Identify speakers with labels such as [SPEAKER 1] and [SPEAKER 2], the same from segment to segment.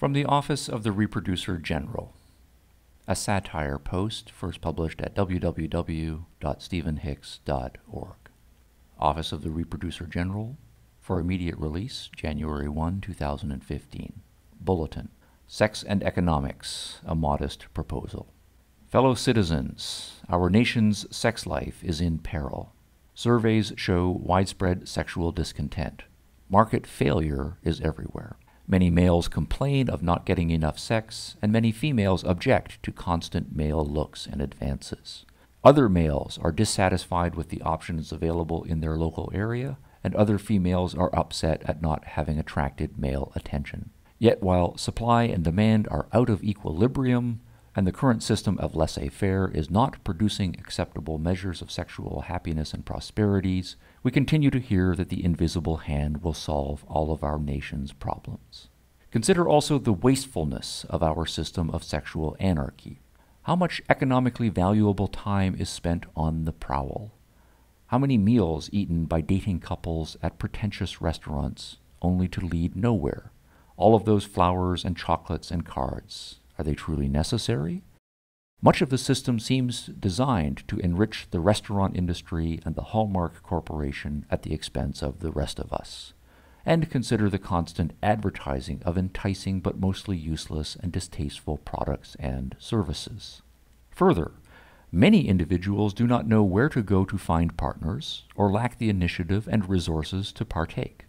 [SPEAKER 1] From the Office of the Reproducer General. A satire post first published at www.stephenhicks.org. Office of the Reproducer General for immediate release January 1, 2015. Bulletin Sex and Economics, a Modest Proposal. Fellow citizens, our nation's sex life is in peril. Surveys show widespread sexual discontent. Market failure is everywhere. Many males complain of not getting enough sex, and many females object to constant male looks and advances. Other males are dissatisfied with the options available in their local area, and other females are upset at not having attracted male attention. Yet, while supply and demand are out of equilibrium, and the current system of laissez faire is not producing acceptable measures of sexual happiness and prosperities, we continue to hear that the invisible hand will solve all of our nation's problems. Consider also the wastefulness of our system of sexual anarchy. How much economically valuable time is spent on the prowl? How many meals eaten by dating couples at pretentious restaurants only to lead nowhere? All of those flowers and chocolates and cards, are they truly necessary? Much of the system seems designed to enrich the restaurant industry and the Hallmark Corporation at the expense of the rest of us. And consider the constant advertising of enticing but mostly useless and distasteful products and services. Further, many individuals do not know where to go to find partners or lack the initiative and resources to partake.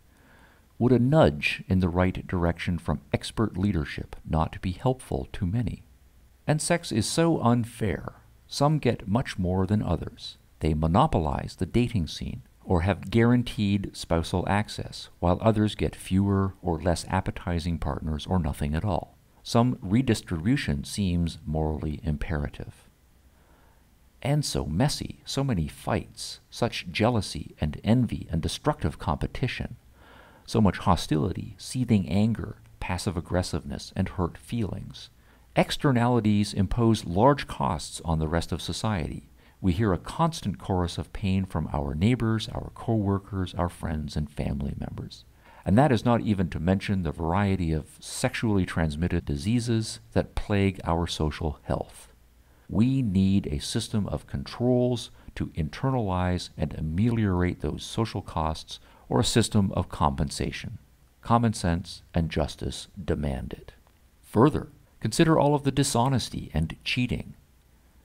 [SPEAKER 1] Would a nudge in the right direction from expert leadership not be helpful to many? And sex is so unfair. Some get much more than others. They monopolize the dating scene or have guaranteed spousal access, while others get fewer or less appetizing partners or nothing at all. Some redistribution seems morally imperative. And so messy, so many fights, such jealousy and envy and destructive competition, so much hostility, seething anger, passive aggressiveness, and hurt feelings. Externalities impose large costs on the rest of society. We hear a constant chorus of pain from our neighbors, our co-workers, our friends, and family members. And that is not even to mention the variety of sexually transmitted diseases that plague our social health. We need a system of controls to internalize and ameliorate those social costs or a system of compensation. Common sense and justice demand it. Further, Consider all of the dishonesty and cheating.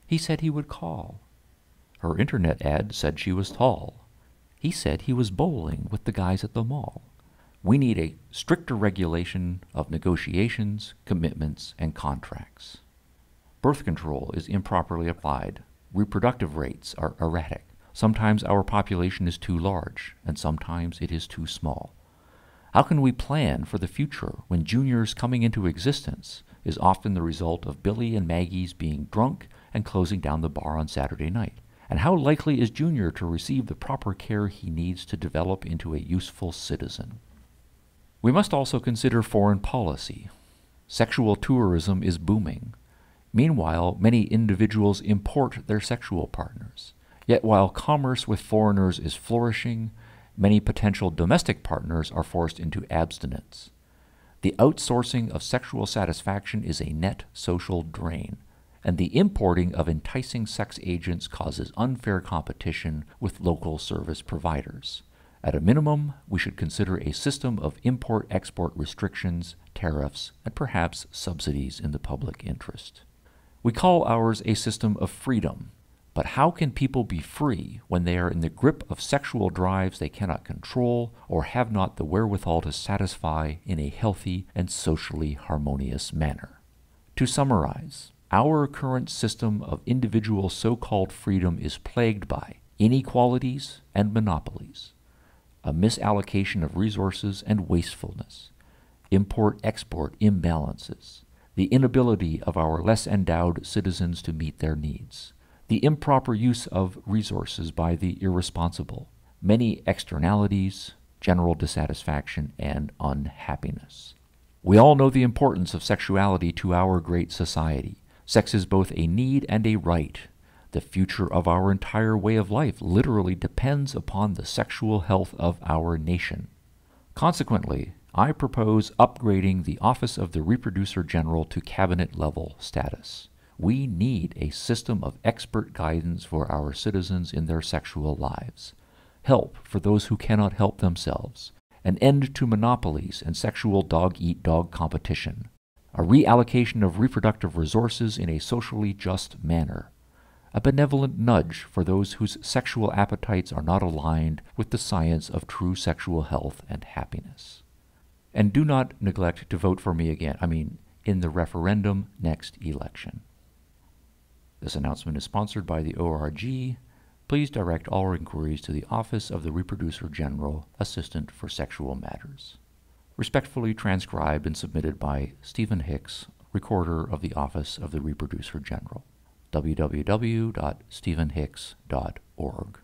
[SPEAKER 1] He said he would call. Her internet ad said she was tall. He said he was bowling with the guys at the mall. We need a stricter regulation of negotiations, commitments, and contracts. Birth control is improperly applied. Reproductive rates are erratic. Sometimes our population is too large, and sometimes it is too small. How can we plan for the future when juniors coming into existence is often the result of Billy and Maggie's being drunk and closing down the bar on Saturday night? And how likely is Junior to receive the proper care he needs to develop into a useful citizen? We must also consider foreign policy. Sexual tourism is booming. Meanwhile, many individuals import their sexual partners. Yet while commerce with foreigners is flourishing, many potential domestic partners are forced into abstinence. The outsourcing of sexual satisfaction is a net social drain, and the importing of enticing sex agents causes unfair competition with local service providers. At a minimum, we should consider a system of import export restrictions, tariffs, and perhaps subsidies in the public interest. We call ours a system of freedom, but how can people be free when they are in the grip of sexual drives they cannot control or have not the wherewithal to satisfy in a healthy and socially harmonious manner? To summarize, our current system of individual so called freedom is plagued by inequalities and monopolies, a misallocation of resources and wastefulness, import export imbalances, the inability of our less endowed citizens to meet their needs the improper use of resources by the irresponsible, many externalities, general dissatisfaction, and unhappiness. We all know the importance of sexuality to our great society. Sex is both a need and a right. The future of our entire way of life literally depends upon the sexual health of our nation. Consequently, I propose upgrading the Office of the Reproducer General to cabinet level status. We need a system of expert guidance for our citizens in their sexual lives, help for those who cannot help themselves, an end to monopolies and sexual dog eat dog competition, a reallocation of reproductive resources in a socially just manner, a benevolent nudge for those whose sexual appetites are not aligned with the science of true sexual health and happiness. And do not neglect to vote for me again, I mean, in the referendum next election. This announcement is sponsored by the ORG. Please direct all inquiries to the Office of the Reproducer General, Assistant for Sexual Matters. Respectfully transcribed and submitted by Stephen Hicks, Recorder of the Office of the Reproducer General. www.stephenhicks.org.